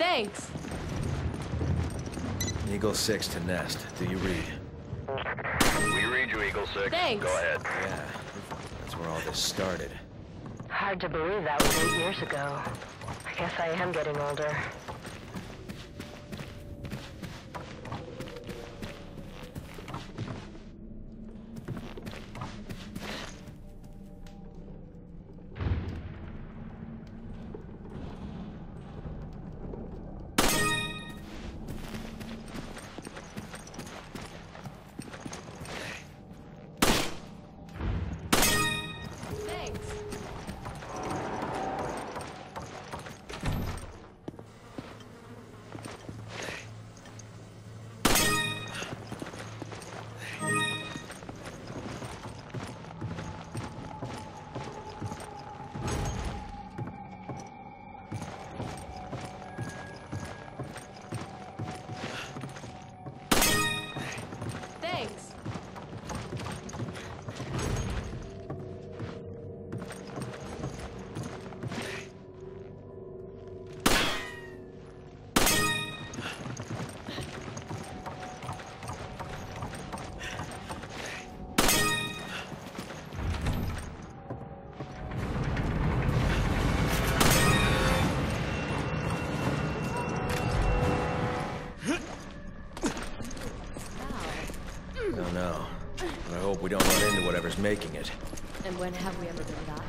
Thanks. Eagle 6 to Nest. Do you read? We read you, Eagle 6. Thanks. Go ahead. Yeah. That's where all this started. Hard to believe that was eight years ago. I guess I am getting older. I don't know. But I hope we don't run into whatever's making it. And when have we ever done that?